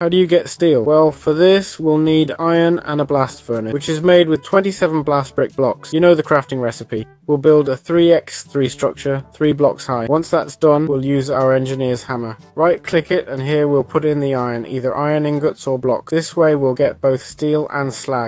How do you get steel? Well, for this, we'll need iron and a blast furnace, which is made with 27 blast brick blocks. You know the crafting recipe. We'll build a 3x3 structure, 3 blocks high. Once that's done, we'll use our engineer's hammer. Right click it, and here we'll put in the iron, either iron ingots or blocks. This way we'll get both steel and slag.